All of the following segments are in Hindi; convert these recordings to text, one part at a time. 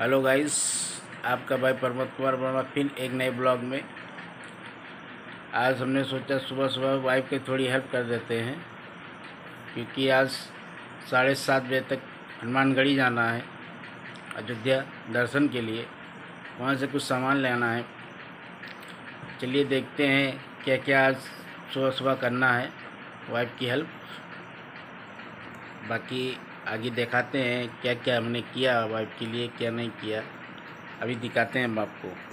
हेलो गाइस, आपका भाई प्रमोद कुमार वर्मा फिर एक नए ब्लॉग में। आज हमने सोचा सुबह सुबह वाइफ की थोड़ी हेल्प कर देते हैं, क्योंकि आज साढ़े सात बजे तक हनुमानगढ़ी जाना है, अयोध्या दर्शन के लिए। वहाँ से कुछ सामान लेना है। चलिए देखते हैं क्या क्या आज सुबह सुबह करना है वाइफ की हेल्प बाकी आगे दिखाते हैं क्या क्या हमने किया वाइफ के लिए क्या नहीं किया। अभी दिखाते हैं हम आपको।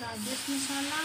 राजेश मसाला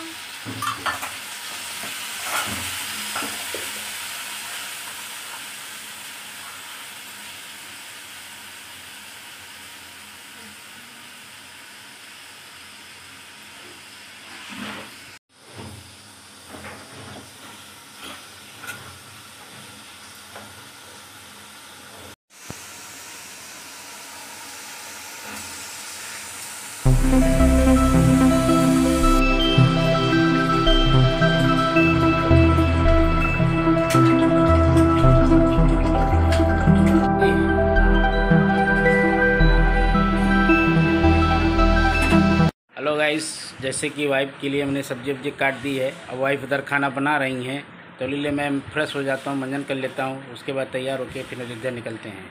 गाइस जैसे कि वाइफ के लिए हमने सब्ज़ी वब्जी काट दी है, अब वाइफ उधर खाना बना रही हैं तो लीले मैं फ्रेश हो जाता हूँ, मंजन कर लेता हूँ, उसके बाद तैयार होकर फिर अयोध्या निकलते हैं।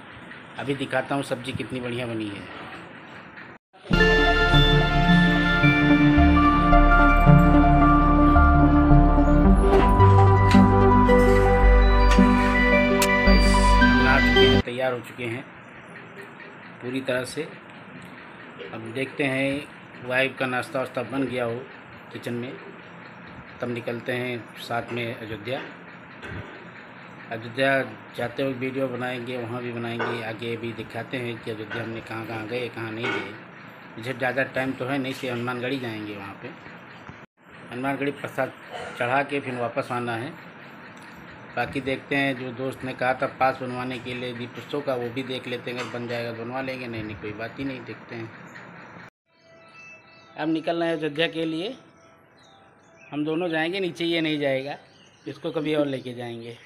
अभी दिखाता हूँ सब्ज़ी कितनी बढ़िया बनी है। तैयार हो चुके हैं, पूरी तरह से। अब देखते हैं वाइफ का नाश्ता वास्ता बन गया हो किचन में। तब निकलते हैं साथ में अयोध्या। अयोध्या जाते हुए वीडियो बनाएँगे, वहाँ भी बनाएँगे, आगे भी दिखाते हैं कि अयोध्या हमने कहाँ कहाँ गए, कहाँ नहीं गए। मुझे ज़्यादा टाइम तो है नहीं कि हनुमानगढ़ी जाएँगे वहाँ पे। हनुमानगढ़ी प्रसाद चढ़ा के फिर वापस आना है। बाकी देखते हैं, जो दोस्त ने कहा था पास बनवाने के लिए, दीपोत्सव का, वो भी देख लेते हैं, अगर बन जाएगा बनवा लेंगे, नहीं नहीं, कोई बात ही नहीं, देखते हैं। अब निकलना है अयोध्या के लिए। हम दोनों जाएँगे, नीचे ये नहीं जाएगा। इसको कभी और लेके जाएँगे।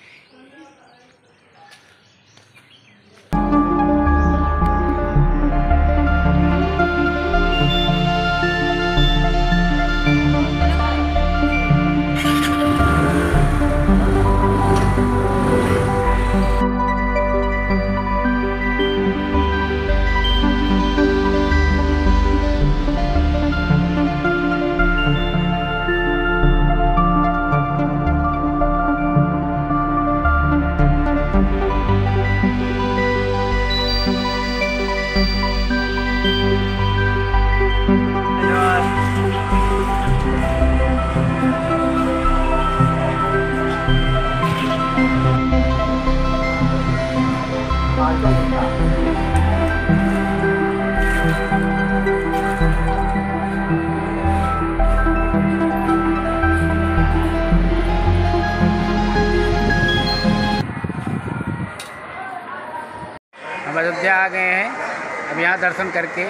हम अयोध्या आ गए हैं। अब यहाँ दर्शन करके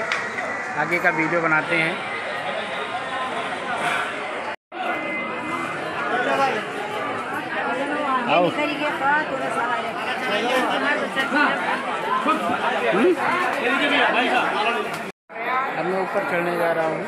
आगे का वीडियो बनाते हैं। आओ। हम्म? अब मैं ऊपर चढ़ने जा रहा हूँ।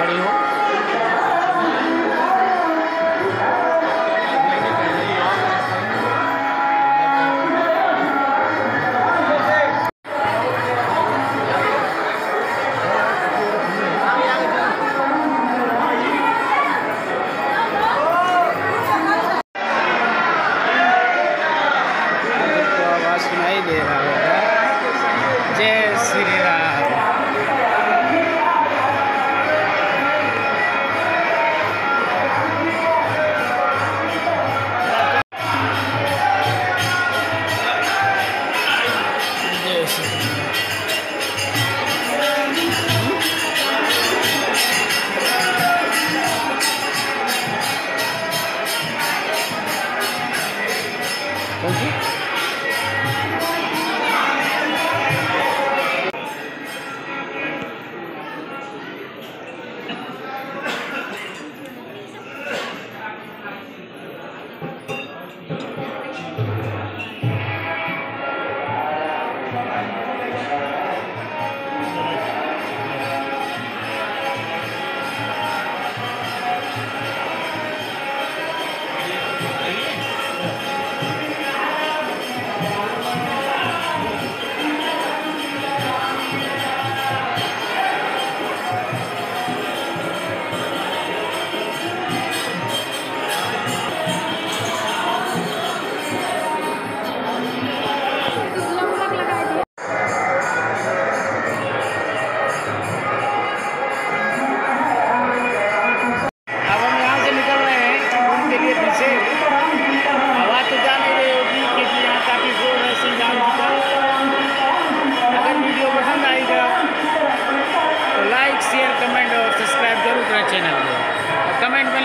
खड़ी हो तो आवाज़ सुनाई दे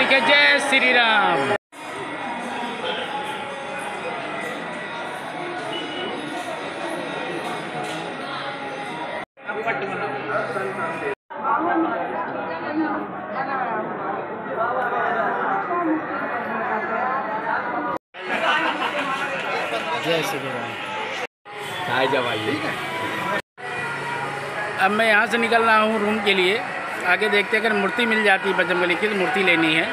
ठीक है जय श्री राम जय श्री राम अब मैं यहाँ से निकल रहा हूँ रूम के लिए। आगे देखते अगर मूर्ति मिल जाती है बजरंगबली की तो मूर्ति लेनी है।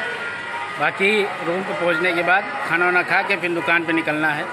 बाकी रूम पर पहुँचने के बाद खाना वाना खा के फिर दुकान पर निकलना है।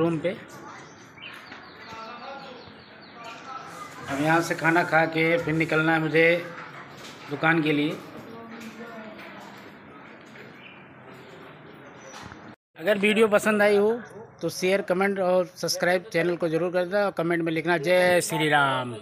रूम पे। अब यहाँ से खाना खा के फिर निकलना है मुझे दुकान के लिए। अगर वीडियो पसंद आई हो तो शेयर कमेंट और सब्सक्राइब चैनल को ज़रूर कर देना और कमेंट में लिखना जय श्री राम।